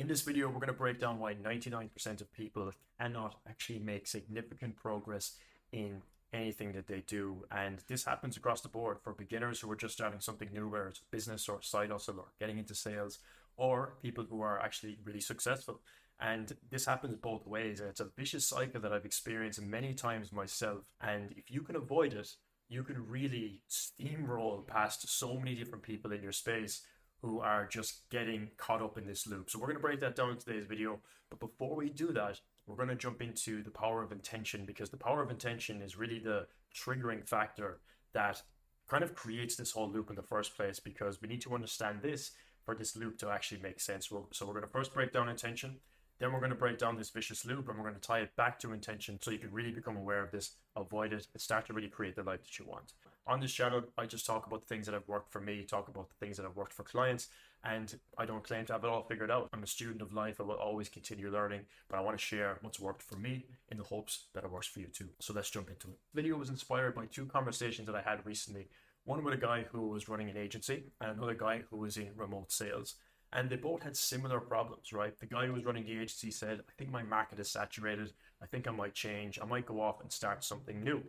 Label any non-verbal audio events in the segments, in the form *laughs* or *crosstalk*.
In this video, we're going to break down why 99% of people cannot actually make significant progress in anything that they do. And this happens across the board for beginners who are just starting something new, whether it's business or side hustle or getting into sales, or people who are actually really successful. And this happens both ways. It's a vicious cycle that I've experienced many times myself. And if you can avoid it, you can really steamroll past so many different people in your space who are just getting caught up in this loop. So we're going to break that down in today's video. But before we do that, we're going to jump into the power of intention because the power of intention is really the triggering factor that kind of creates this whole loop in the first place because we need to understand this for this loop to actually make sense. So we're going to first break down intention, then we're going to break down this vicious loop and we're going to tie it back to intention so you can really become aware of this, avoid it, and start to really create the life that you want. On this channel, I just talk about the things that have worked for me, talk about the things that have worked for clients, and I don't claim to have it all figured out. I'm a student of life. I will always continue learning, but I want to share what's worked for me in the hopes that it works for you too. So let's jump into it. The video was inspired by two conversations that I had recently. One with a guy who was running an agency and another guy who was in remote sales and they both had similar problems, right? The guy who was running the agency said, I think my market is saturated. I think I might change. I might go off and start something new.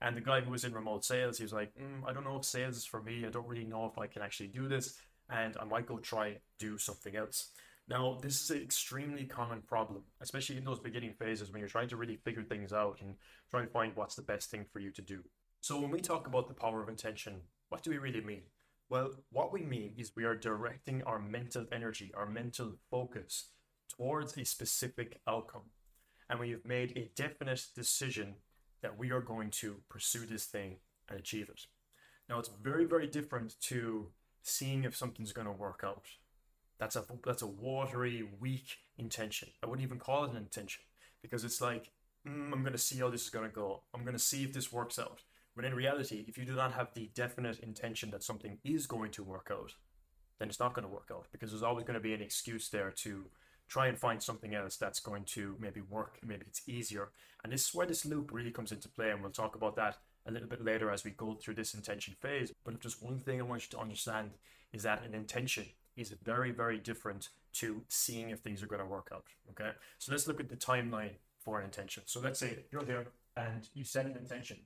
And the guy who was in remote sales, he was like, mm, I don't know if sales is for me. I don't really know if I can actually do this. And I might go try do something else. Now, this is an extremely common problem, especially in those beginning phases when you're trying to really figure things out and try to find what's the best thing for you to do. So, when we talk about the power of intention, what do we really mean? Well, what we mean is we are directing our mental energy, our mental focus towards a specific outcome. And we have made a definite decision that we are going to pursue this thing and achieve it. Now, it's very, very different to seeing if something's going to work out. That's a that's a watery, weak intention. I wouldn't even call it an intention because it's like mm, I'm going to see how this is going to go. I'm going to see if this works out. But in reality, if you do not have the definite intention that something is going to work out, then it's not going to work out because there's always going to be an excuse there to try and find something else that's going to maybe work, maybe it's easier. And this is where this loop really comes into play, and we'll talk about that a little bit later as we go through this intention phase. But if just one thing I want you to understand is that an intention is very, very different to seeing if things are going to work out. Okay, so let's look at the timeline for an intention. So let's say you're there and you set an intention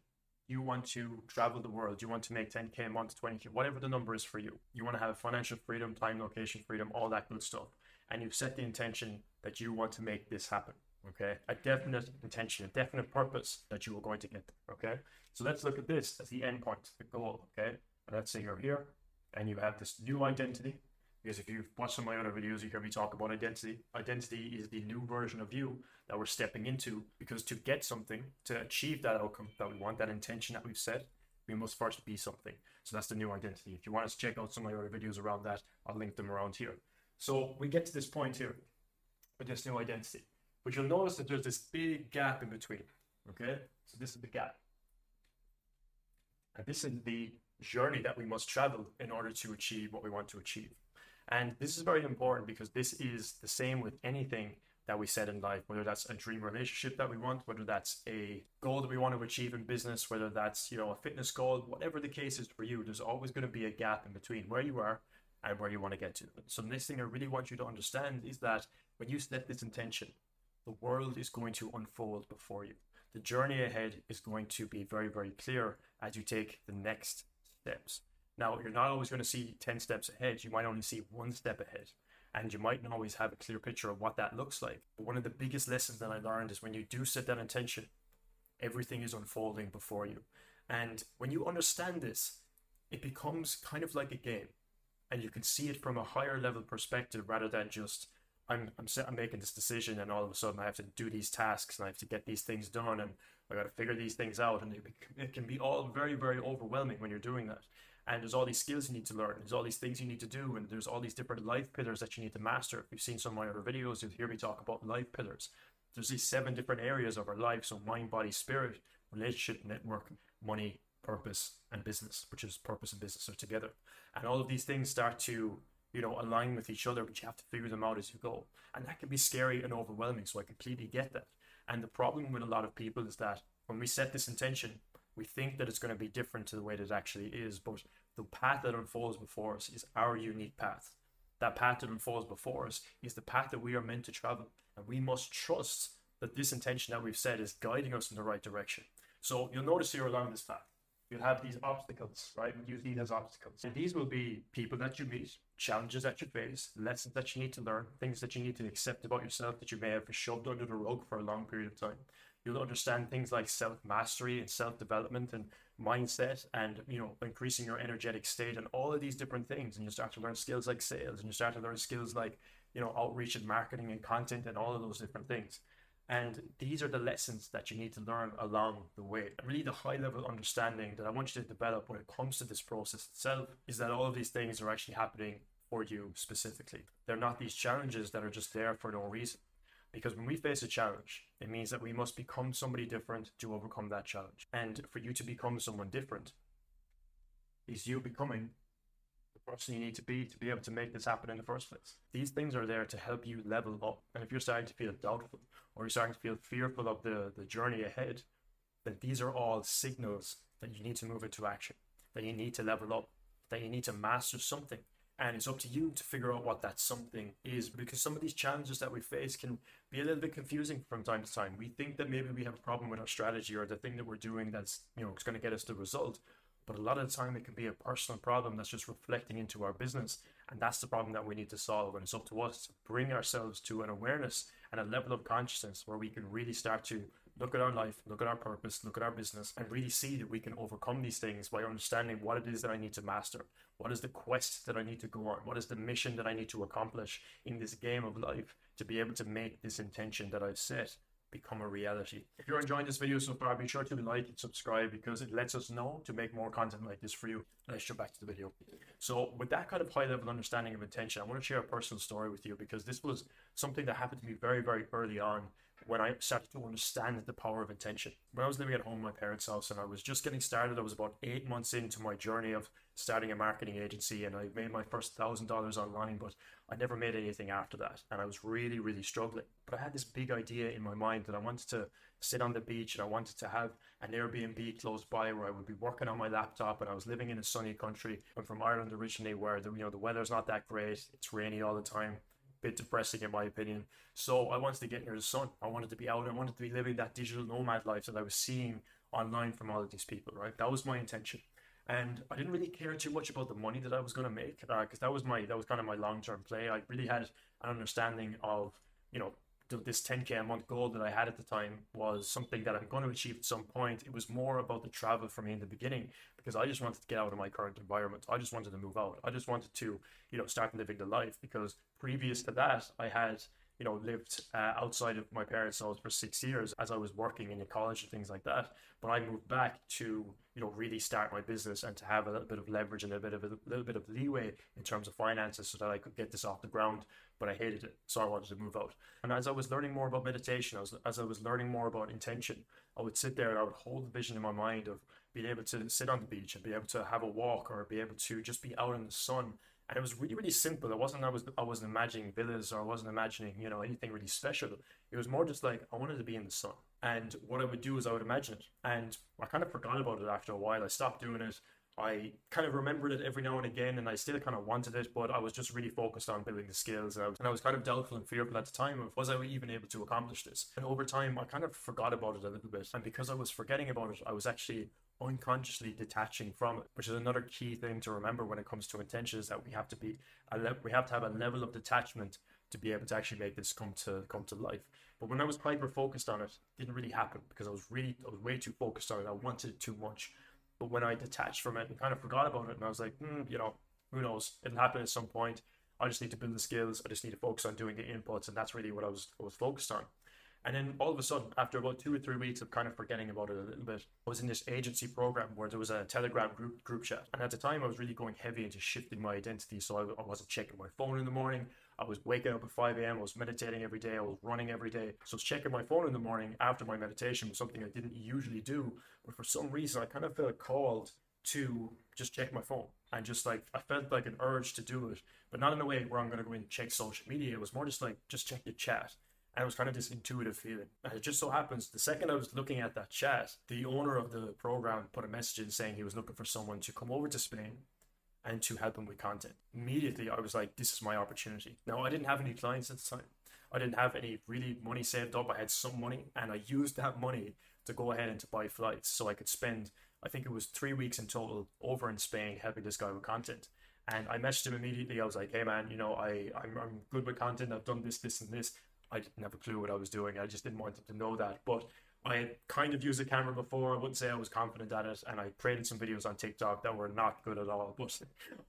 you want to travel the world, you want to make 10K a month, 20K, whatever the number is for you. You want to have financial freedom, time, location freedom, all that good stuff. And you've set the intention that you want to make this happen. Okay. A definite intention, a definite purpose that you are going to get there. Okay. So let's look at this as the end point, the goal. Okay. Let's say you're here and you have this new identity because if you've watched some of my other videos, you hear me talk about identity. Identity is the new version of you that we're stepping into because to get something, to achieve that outcome that we want, that intention that we've set, we must first be something. So that's the new identity. If you want to check out some of my other videos around that, I'll link them around here. So we get to this point here with this new identity. But you'll notice that there's this big gap in between. Okay? So this is the gap. And this is the journey that we must travel in order to achieve what we want to achieve. And this is very important because this is the same with anything that we set in life, whether that's a dream relationship that we want, whether that's a goal that we want to achieve in business, whether that's, you know, a fitness goal, whatever the case is for you, there's always going to be a gap in between where you are and where you want to get to. So the next thing I really want you to understand is that when you set this intention, the world is going to unfold before you. The journey ahead is going to be very, very clear as you take the next steps. Now, you're not always going to see 10 steps ahead. You might only see one step ahead. And you might not always have a clear picture of what that looks like. But one of the biggest lessons that I learned is when you do set that intention, everything is unfolding before you. And when you understand this, it becomes kind of like a game. And you can see it from a higher level perspective rather than just, I'm, I'm, I'm making this decision and all of a sudden I have to do these tasks and I have to get these things done and I got to figure these things out. And it, it can be all very, very overwhelming when you're doing that. And there's all these skills you need to learn. There's all these things you need to do and there's all these different life pillars that you need to master. If you've seen some of my other videos you'll hear me talk about life pillars. There's these seven different areas of our life. So mind body spirit relationship network money purpose and business which is purpose and business are together and all of these things start to you know align with each other but you have to figure them out as you go and that can be scary and overwhelming so i completely get that and the problem with a lot of people is that when we set this intention we think that it's going to be different to the way that it actually is, but the path that unfolds before us is our unique path. that path that unfolds before us is the path that we are meant to travel. And we must trust that this intention that we've set is guiding us in the right direction. So you'll notice here along this path, you'll have these obstacles, right? We use these as obstacles. And these will be people that you meet, challenges that you face, lessons that you need to learn, things that you need to accept about yourself that you may have shoved under the rug for a long period of time. You'll understand things like self mastery and self development and mindset and you know increasing your energetic state and all of these different things and you start to learn skills like sales and you start to learn skills like you know outreach and marketing and content and all of those different things and these are the lessons that you need to learn along the way. Really, the high level understanding that I want you to develop when it comes to this process itself is that all of these things are actually happening for you specifically. They're not these challenges that are just there for no reason. Because when we face a challenge, it means that we must become somebody different to overcome that challenge. And for you to become someone different, is you becoming person you need to be to be able to make this happen in the first place. These things are there to help you level up. And if you're starting to feel doubtful or you're starting to feel fearful of the, the journey ahead, then these are all signals that you need to move into action, that you need to level up, that you need to master something. And it's up to you to figure out what that something is because some of these challenges that we face can be a little bit confusing from time to time. We think that maybe we have a problem with our strategy or the thing that we're doing that's, you know, it's going to get us the result. But a lot of the time, it can be a personal problem that's just reflecting into our business. And that's the problem that we need to solve. And it's up to us to bring ourselves to an awareness and a level of consciousness where we can really start to look at our life, look at our purpose, look at our business, and really see that we can overcome these things by understanding what it is that I need to master. What is the quest that I need to go on? What is the mission that I need to accomplish in this game of life to be able to make this intention that I've set become a reality. If you're enjoying this video so far, be sure to like and subscribe because it lets us know to make more content like this for you. Let's jump back to the video. So with that kind of high level understanding of intention, I want to share a personal story with you because this was something that happened to me very, very early on when I started to understand the power of intention. When I was living at home in my parents' house and I was just getting started, I was about eight months into my journey of starting a marketing agency and I made my first thousand dollars online, but I never made anything after that. And I was really, really struggling. But I had this big idea in my mind that I wanted to sit on the beach and I wanted to have an Airbnb close by where I would be working on my laptop and I was living in a sunny country. I'm from Ireland originally where the, you know the weather's not that great. It's rainy all the time bit depressing in my opinion. So I wanted to get near the sun. I wanted to be out. I wanted to be living that digital nomad life that I was seeing online from all of these people. Right, that was my intention, and I didn't really care too much about the money that I was going to make because uh, that was my that was kind of my long term play. I really had an understanding of you know this 10k a month goal that I had at the time was something that I'm going to achieve at some point. It was more about the travel for me in the beginning because I just wanted to get out of my current environment. I just wanted to move out. I just wanted to, you know, start living the life because previous to that, I had, you know, lived uh, outside of my parents' house for six years as I was working in a college and things like that. But I moved back to, you know, really start my business and to have a little bit of leverage and a bit of a little bit of leeway in terms of finances so that I could get this off the ground. But I hated it, so I wanted to move out. And as I was learning more about meditation, I was, as I was learning more about intention, I would sit there and I would hold the vision in my mind of being able to sit on the beach and be able to have a walk or be able to just be out in the sun. And it was really, really simple. It wasn't I was I wasn't imagining villas or I wasn't imagining, you know, anything really special. It was more just like I wanted to be in the sun. And what I would do is I would imagine it. And I kind of forgot about it after a while. I stopped doing it. I kind of remembered it every now and again, and I still kind of wanted it, but I was just really focused on building the skills. And I was, and I was kind of doubtful and fearful at the time of was I even able to accomplish this? And over time, I kind of forgot about it a little bit. And because I was forgetting about it, I was actually unconsciously detaching from it, which is another key thing to remember when it comes to intention is that we have to be we have to have a level of detachment to be able to actually make this come to come to life. But when I was hyper focused on it, it didn't really happen because I was really I was way too focused on it. I wanted it too much. But when I detached from it and kind of forgot about it, and I was like, hmm, you know, who knows? It'll happen at some point. I just need to build the skills. I just need to focus on doing the inputs, and that's really what I was I was focused on. And then all of a sudden, after about two or three weeks of kind of forgetting about it a little bit, I was in this agency program where there was a Telegram group group chat. And at the time, I was really going heavy into shifting my identity. So I, I wasn't checking my phone in the morning. I was waking up at 5 a.m. I was meditating every day. I was running every day. So checking my phone in the morning after my meditation was something I didn't usually do. But for some reason, I kind of felt called to just check my phone and just like I felt like an urge to do it, but not in a way where I'm gonna go and check social media. It was more just like just check the chat. And it was kind of this intuitive feeling. And it just so happens the second I was looking at that chat, the owner of the program put a message in saying he was looking for someone to come over to Spain and to help him with content. Immediately, I was like, this is my opportunity. Now, I didn't have any clients at the time. I didn't have any really money saved up. I had some money and I used that money to go ahead and to buy flights so I could spend, I think it was three weeks in total over in Spain helping this guy with content. And I messaged him immediately. I was like, hey man, you know, I, I'm, I'm good with content. I've done this, this, and this. I didn't have a clue what I was doing. I just didn't want them to know that. But I had kind of used a camera before. I wouldn't say I was confident at it, and I created some videos on TikTok that were not good at all. *laughs* But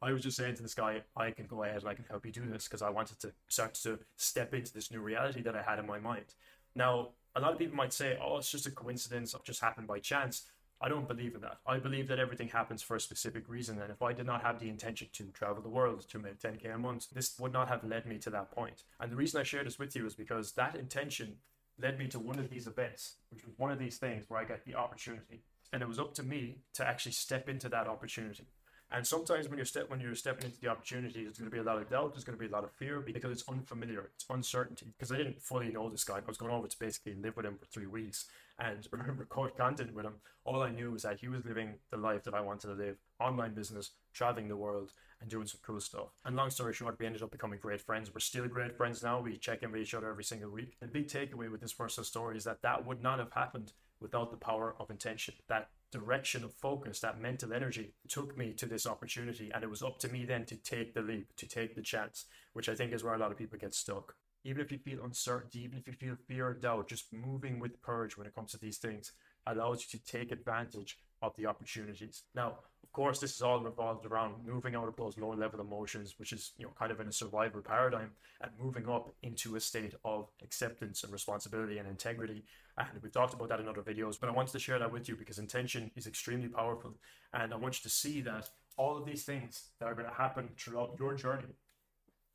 I was just saying to this guy, I can go ahead and I can help you do this because I wanted to start to step into this new reality that I had in my mind. Now, a lot of people might say, oh, it's just a coincidence, it just happened by chance. I don't believe in that. I believe that everything happens for a specific reason. And if I did not have the intention to travel the world to make 10K a month, this would not have led me to that point. And the reason I share this with you is because that intention led me to one of these events, which was one of these things where I got the opportunity. And it was up to me to actually step into that opportunity. And sometimes when you're step when you're stepping into the opportunity, there's going to be a lot of doubt. There's going to be a lot of fear because it's unfamiliar. It's uncertainty. Because I didn't fully know this guy. I was going over to basically live with him for three weeks and *laughs* record content with him. All I knew was that he was living the life that I wanted to live: online business, traveling the world, and doing some cool stuff. And long story short, we ended up becoming great friends. We're still great friends now. We check in with each other every single week. The big takeaway with this personal story is that that would not have happened without the power of intention. That direction of focus, that mental energy took me to this opportunity. And it was up to me then to take the leap, to take the chance, which I think is where a lot of people get stuck. Even if you feel uncertainty, even if you feel fear or doubt, just moving with courage when it comes to these things allows you to take advantage of the opportunities. Now, of course, this is all revolved around moving out of those low level emotions, which is, you know, kind of in a survival paradigm, and moving up into a state of acceptance and responsibility and integrity. And we've talked about that in other videos, but I wanted to share that with you because intention is extremely powerful. And I want you to see that all of these things that are going to happen throughout your journey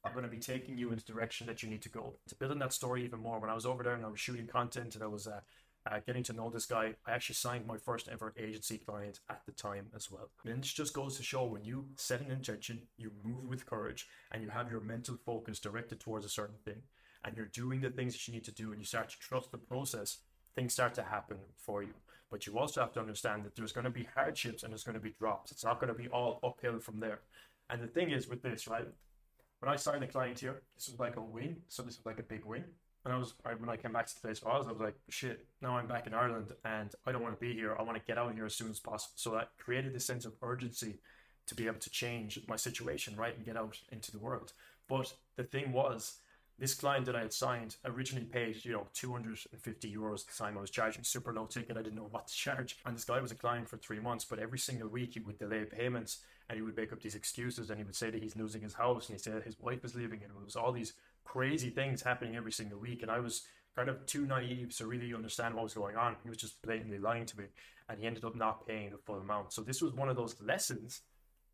are going to be taking you in the direction that you need to go. To build on that story even more, when I was over there and I was shooting content and I was uh, uh, getting to know this guy, I actually signed my first ever agency client at the time as well. And this just goes to show when you set an intention, you move with courage, and you have your mental focus directed towards a certain thing, and you're doing the things that you need to do, and you start to trust the process, things start to happen for you. But you also have to understand that there's going to be hardships and there's going to be drops. It's not going to be all uphill from there. And the thing is with this, right? When I signed a client here, this was like a win. So this was like a big win and I was when I came back to the place where I was, I was like, shit, now I'm back in Ireland and I don't want to be here. I want to get out of here as soon as possible. So that created this sense of urgency to be able to change my situation, right, and get out into the world. But the thing was, this client that I had signed originally paid, you know, 250 euros the time. I was charging super low ticket. I didn't know what to charge. And this guy was a client for three months, but every single week he would delay payments and he would make up these excuses and he would say that he's losing his house and he said his wife is leaving and it was all these crazy things happening every single week. And I was kind of too naive to really understand what was going on. He was just blatantly lying to me, and he ended up not paying the full amount. So this was one of those lessons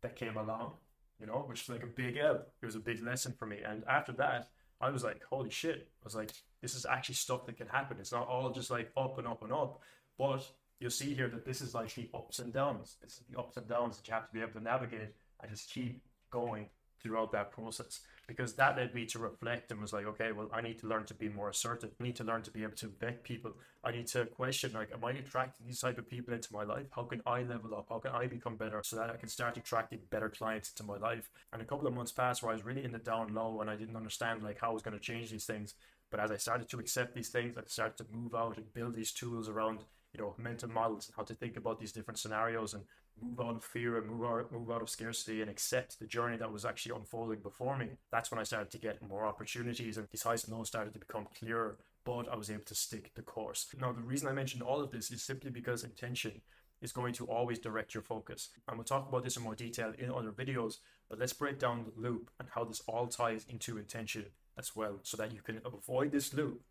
that came along, you know, which was like a big L. It was a big lesson for me. And after that, I was like, holy shit. I was like, this is actually stuff that can happen. It's not all just like up and up and up. But you'll see here that this is like the ups and downs. It's the ups and downs that you have to be able to navigate and just keep going throughout that process because that led me to reflect and was like, okay, well, I need to learn to be more assertive. I need to learn to be able to vet people. I need to question, like, am I attracting these type of people into my life? How can I level up? How can I become better so that I can start attracting better clients into my life? And a couple of months passed where I was really in the down low and I didn't understand like how I was going to change these things. But as I started to accept these things, I started to move out and build these tools around, you know, mental models and how to think about these different scenarios and move out of fear and move out, move out of scarcity and accept the journey that was actually unfolding before me. That's when I started to get more opportunities and these highs and lows started to become clearer, but I was able to stick the course. Now, the reason I mentioned all of this is simply because intention is going to always direct your focus. And we'll talk about this in more detail in other videos, but let's break down the loop and how this all ties into intention as well so that you can avoid this loop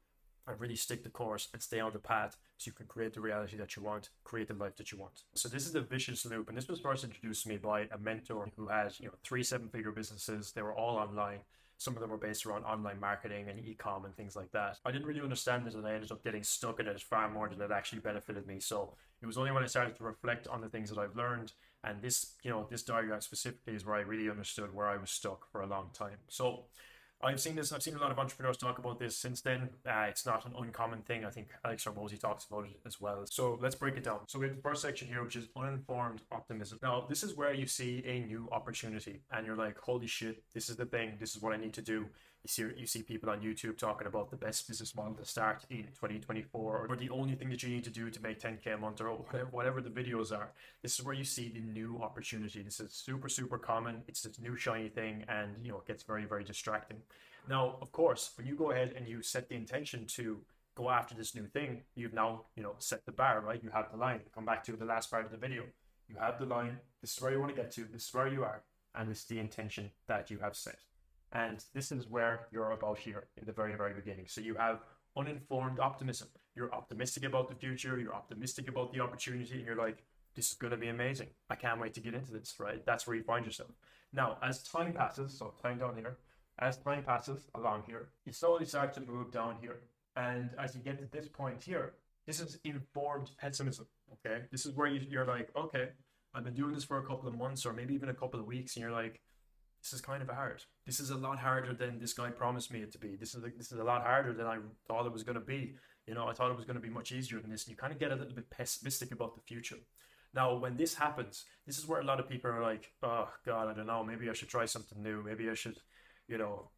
and really stick the course and stay on the path so you can create the reality that you want, create the life that you want. So this is the vicious loop, and this was first introduced to me by a mentor who had you know three seven-figure businesses. They were all online. Some of them were based around online marketing and e-com and things like that. I didn't really understand this, and I ended up getting stuck in it far more than it actually benefited me. So it was only when I started to reflect on the things that I've learned, and this, you know, this diagram specifically is where I really understood where I was stuck for a long time. So I've seen this. I've seen a lot of entrepreneurs talk about this since then. Uh, it's not an uncommon thing. I think Alex Hormozi talks about it as well. So let's break it down. So we have the first section here, which is uninformed optimism. Now, this is where you see a new opportunity, and you're like, "Holy shit! This is the thing. This is what I need to do." You see, you see people on YouTube talking about the best business model to start in 2024, or the only thing that you need to do to make 10k a month, or whatever, whatever the videos are. This is where you see the new opportunity. This is super, super common. It's this new shiny thing, and you know it gets very, very distracting. Now, of course, when you go ahead and you set the intention to go after this new thing, you've now you know set the bar, right? You have the line. Come back to the last part of the video. You have the line. This is where you want to get to. This is where you are, and this is the intention that you have set. And this is where you're about here in the very, very beginning. So you have uninformed optimism. You're optimistic about the future. You're optimistic about the opportunity. And you're like, this is going to be amazing. I can't wait to get into this, right? That's where you find yourself. Now, as time passes, so time down here, as time passes along here, you slowly start to move down here. And as you get to this point here, this is informed pessimism. Okay. This is where you, you're like, okay, I've been doing this for a couple of months or maybe even a couple of weeks. And you're like, this is kind of hard. This is a lot harder than this guy promised me it to be. This is a, this is a lot harder than I thought it was going to be. You know, I thought it was going to be much easier than this. And you kind of get a little bit pessimistic about the future. Now, when this happens, this is where a lot of people are like, oh God, I don't know. Maybe I should try something new. Maybe I should, you know,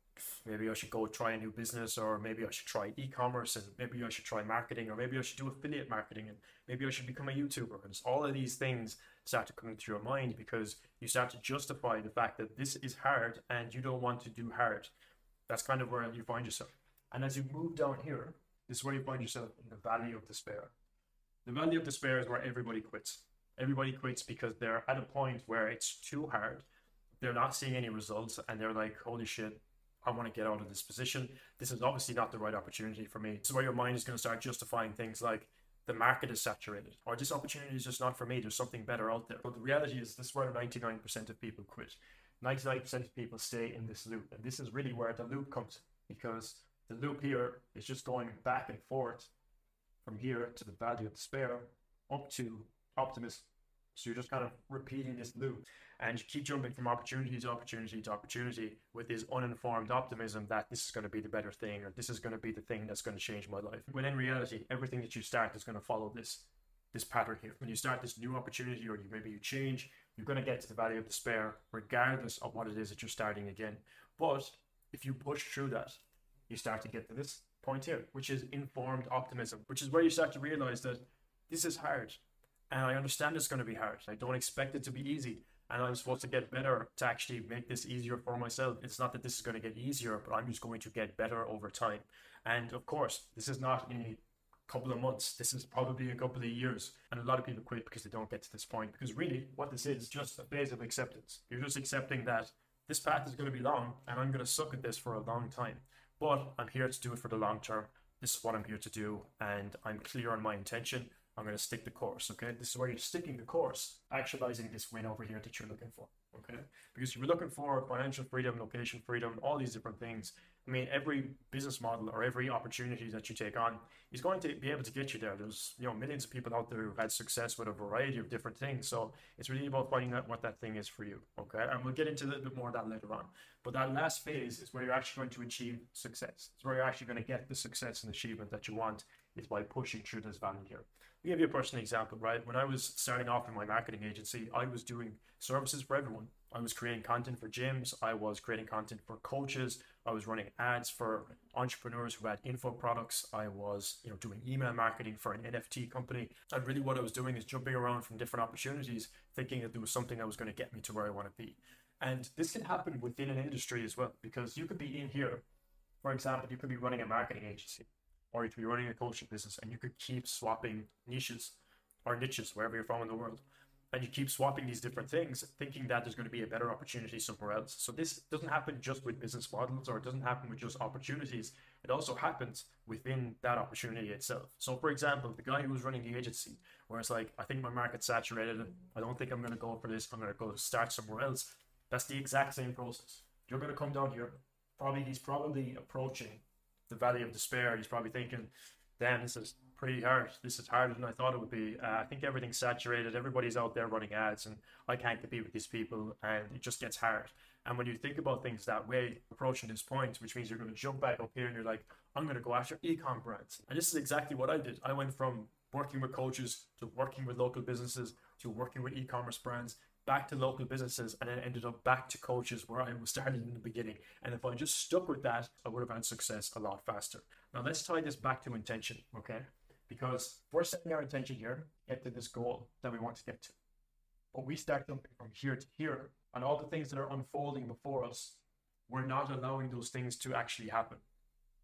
maybe I should go try a new business, or maybe I should try e-commerce, and maybe I should try marketing, or maybe I should do affiliate marketing, and maybe I should become a YouTuber. And all of these things start to come into your mind because you start to justify the fact that this is hard and you don't want to do hard. That's kind of where you find yourself. And as you move down here, this is where you find yourself in the valley of despair. The valley of despair is where everybody quits. Everybody quits because they're at a point where it's too hard. They're not seeing any results and they're like, holy shit, I want to get out of this position. This is obviously not the right opportunity for me. So where your mind is going to start justifying things like the market is saturated or this opportunity is just not for me. There's something better out there. But the reality is this is where 99% of people quit. 99% of people stay in this loop. And this is really where the loop comes because the loop here is just going back and forth from here to the valley of despair up to optimism. So you're just kind of repeating this loop and you keep jumping from opportunity to opportunity to opportunity with this uninformed optimism that this is going to be the better thing or this is going to be the thing that's going to change my life. When in reality, everything that you start is going to follow this this pattern here. When you start this new opportunity or you, maybe you change, you're going to get to the valley of despair regardless of what it is that you're starting again. But if you push through that, you start to get to this point here, which is informed optimism, which is where you start to realize that this is hard. And I understand it's going to be hard. I don't expect it to be easy and I'm supposed to get better to actually make this easier for myself. It's not that this is going to get easier, but I'm just going to get better over time. And of course, this is not a couple of months. This is probably a couple of years. And a lot of people quit because they don't get to this point. Because really, what this is just a phase of acceptance. You're just accepting that this path is going to be long and I'm going to suck at this for a long time. But I'm here to do it for the long term. This is what I'm here to do. And I'm clear on my intention. I'm going to stick the course, okay? This is where you're sticking the course, actualizing this win over here that you're looking for, okay? Because you're looking for financial freedom, location freedom, all these different things. I mean, every business model or every opportunity that you take on is going to be able to get you there. There's, you know, millions of people out there who've had success with a variety of different things. So it's really about finding out what that thing is for you, okay? And we'll get into a little bit more of that later on. But that last phase is where you're actually going to achieve success. It's where you're actually going to get the success and achievement that you want is by pushing through this valley here. Give you a personal example, right? When I was starting off in my marketing agency, I was doing services for everyone. I was creating content for gyms, I was creating content for coaches, I was running ads for entrepreneurs who had info products, I was, you know, doing email marketing for an NFT company. And really what I was doing is jumping around from different opportunities, thinking that there was something that was going to get me to where I want to be. And this can happen within an industry as well, because you could be in here, for example, you could be running a marketing agency or you could be running a coaching business and you could keep swapping niches or niches wherever you're from in the world. And you keep swapping these different things, thinking that there's going to be a better opportunity somewhere else. So this doesn't happen just with business models or it doesn't happen with just opportunities. It also happens within that opportunity itself. So for example, the guy who was running the agency, where it's like, I think my market's saturated. I don't think I'm going to go for this. I'm going to go start somewhere else. That's the exact same process. You're going to come down here. Probably he's probably approaching the valley of despair. He's probably thinking, damn, this is pretty hard. This is harder than I thought it would be. Uh, I think everything's saturated. Everybody's out there running ads, and I can't compete with these people, and it just gets hard. And when you think about things that way, approaching this point, which means you're going to jump back up here and you're like, I'm going to go after ecom brands. And this is exactly what I did. I went from working with coaches to working with local businesses to working with e-commerce brands back to local businesses and then ended up back to coaches where I was starting in the beginning. And if I just stuck with that, I would have had success a lot faster. Now let's tie this back to intention, okay? Because we're setting our intention here, get to this goal that we want to get to. But we start jumping from here to here, and all the things that are unfolding before us, we're not allowing those things to actually happen.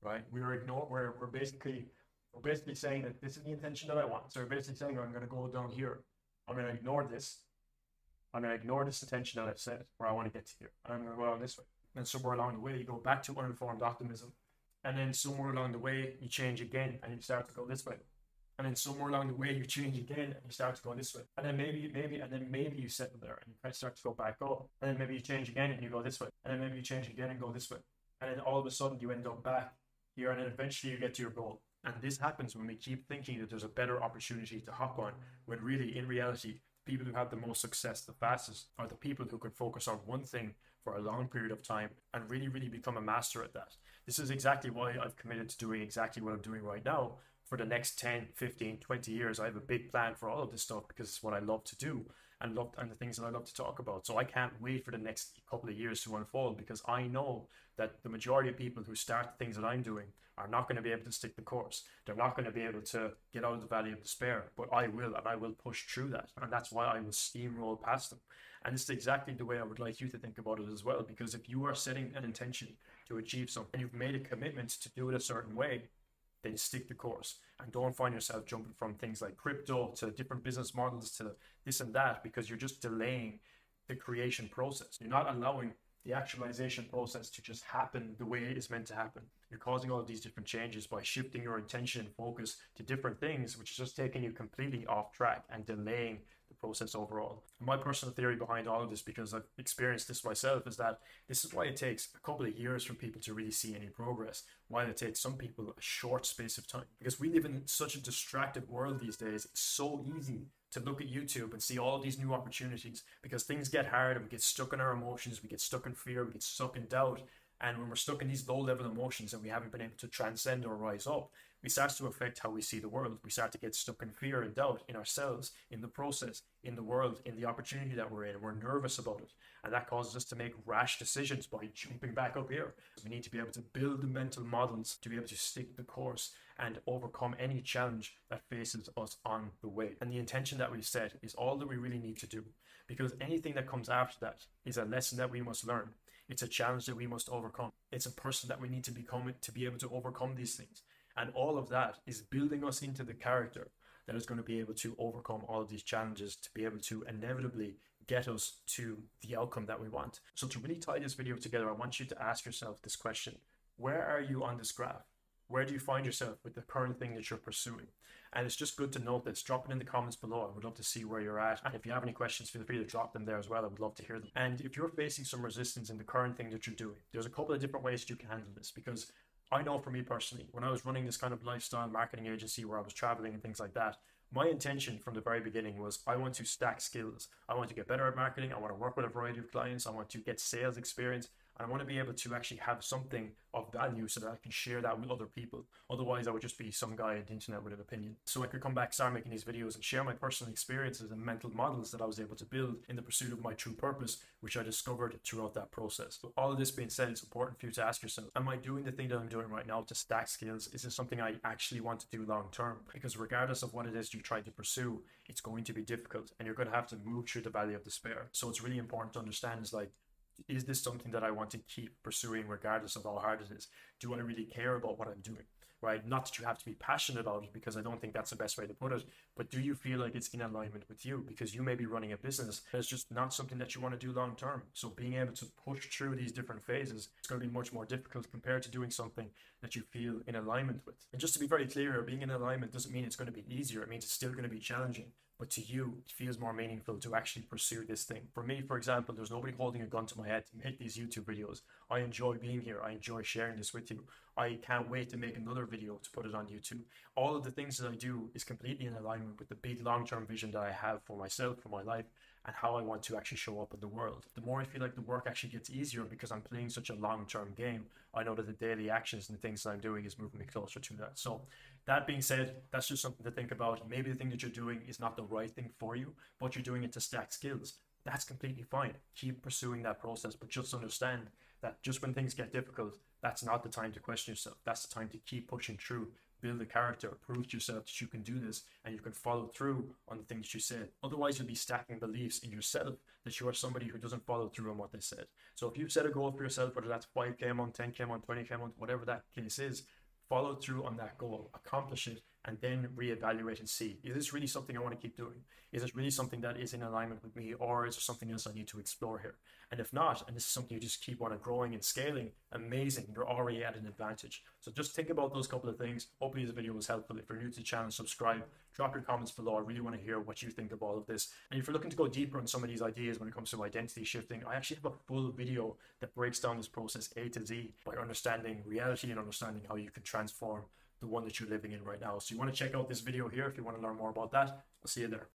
Right? We are ignore we're, we're basically we're basically saying that this is the intention that I want. So we're basically saying I'm gonna go down here. I'm gonna ignore this I'm going to ignore this attention that I've set where I want to get to here. I'm going to go on this way. And somewhere along the way, you go back to uninformed optimism. And then somewhere along the way, you change again and you start to go this way. And then somewhere along the way, you change again and you start to go this way. And then maybe, maybe, and then maybe you settle there and you kind of start to go back up. And then maybe you change again and you go this way. And then maybe you change again and go this way. And then all of a sudden, you end up back here and then eventually you get to your goal. And this happens when we keep thinking that there's a better opportunity to hop on, when really, in reality, people who have the most success the fastest are the people who can focus on one thing for a long period of time and really, really become a master at that. This is exactly why I've committed to doing exactly what I'm doing right now for the next 10, 15, 20 years. I have a big plan for all of this stuff because it's what I love to do and love and the things that I love to talk about. So I can't wait for the next couple of years to unfold because I know that the majority of people who start the things that I'm doing are not going to be able to stick the course. They're not going to be able to get out of the valley of despair, but I will, and I will push through that. And that's why I will steamroll past them. And it's exactly the way I would like you to think about it as well. Because if you are setting an intention to achieve something and you've made a commitment to do it a certain way, then stick the course and don't find yourself jumping from things like crypto to different business models to this and that because you're just delaying the creation process. You're not allowing the actualization process to just happen the way it is meant to happen. You're causing all of these different changes by shifting your intention and focus to different things, which is just taking you completely off track and delaying the process overall. My personal theory behind all of this, because I've experienced this myself, is that this is why it takes a couple of years for people to really see any progress, why it takes some people a short space of time. Because we live in such a distracted world these days, it's so easy to look at YouTube and see all these new opportunities because things get hard and we get stuck in our emotions, we get stuck in fear, we get stuck in doubt. And when we're stuck in these low level emotions and we haven't been able to transcend or rise up, we start to affect how we see the world. We start to get stuck in fear and doubt in ourselves, in the process, in the world, in the opportunity that we're in. We're nervous about it. And that causes us to make rash decisions by jumping back up here. We need to be able to build the mental models to be able to stick the course and overcome any challenge that faces us on the way. And the intention that we set is all that we really need to do. Because anything that comes after that is a lesson that we must learn. It's a challenge that we must overcome. It's a person that we need to become to be able to overcome these things. And all of that is building us into the character that is going to be able to overcome all of these challenges to be able to inevitably get us to the outcome that we want. So, to really tie this video together, I want you to ask yourself this question Where are you on this graph? Where do you find yourself with the current thing that you're pursuing? And it's just good to note this. Drop it in the comments below. I would love to see where you're at. And if you have any questions, feel free to drop them there as well. I would love to hear them. And if you're facing some resistance in the current thing that you're doing, there's a couple of different ways that you can handle this because I know for me personally, when I was running this kind of lifestyle marketing agency where I was traveling and things like that, my intention from the very beginning was I want to stack skills. I want to get better at marketing. I want to work with a variety of clients. I want to get sales experience. I want to be able to actually have something of value so that I can share that with other people. Otherwise, I would just be some guy on the internet with an opinion. So I could come back, start making these videos, and share my personal experiences and mental models that I was able to build in the pursuit of my true purpose, which I discovered throughout that process. But all of this being said, it's important for you to ask yourself Am I doing the thing that I'm doing right now to stack skills? Is this something I actually want to do long term? Because regardless of what it is you try to pursue, it's going to be difficult and you're going to have to move through the valley of despair. So it's really important to understand is like, is this something that I want to keep pursuing regardless of how hard it is? Do I really care about what I'm doing? Right? Not that you have to be passionate about it because I don't think that's the best way to put it, but do you feel like it's in alignment with you? Because you may be running a business that's just not something that you want to do long term. So being able to push through these different phases, it's going to be much more difficult compared to doing something that you feel in alignment with. And just to be very clear, being in alignment doesn't mean it's going to be easier. It means it's still going to be challenging. But to you, it feels more meaningful to actually pursue this thing. For me, for example, there's nobody holding a gun to my head to make these YouTube videos. I enjoy being here. I enjoy sharing this with you. I can't wait to make another video to put it on YouTube. All of the things that I do is completely in alignment with the big long term vision that I have for myself, for my life, and how I want to actually show up in the world. The more I feel like the work actually gets easier because I'm playing such a long term game, I know that the daily actions and the things that I'm doing is moving me closer to that. So, that being said, that's just something to think about. Maybe the thing that you're doing is not the right thing for you, but you're doing it to stack skills. That's completely fine. Keep pursuing that process, but just understand that just when things get difficult, that's not the time to question yourself. That's the time to keep pushing through build a character, prove to yourself that you can do this and you can follow through on the things you said. Otherwise, you'll be stacking beliefs in yourself that you are somebody who doesn't follow through on what they said. So if you've set a goal for yourself, whether that's 5k a month, 10k a month, 20k a month, whatever that case is, follow through on that goal, accomplish it, and then reevaluate and see is this really something I want to keep doing? Is this really something that is in alignment with me, or is there something else I need to explore here? And if not, and this is something you just keep on growing and scaling, amazing, you're already at an advantage. So just think about those couple of things. Hopefully, this video was helpful. If you're new to the channel, subscribe, drop your comments below. I really want to hear what you think of all of this. And if you're looking to go deeper on some of these ideas when it comes to identity shifting, I actually have a full video that breaks down this process A to Z by understanding reality and understanding how you can transform the one that you're living in right now. So you want to check out this video here if you want to learn more about that. I'll see you there.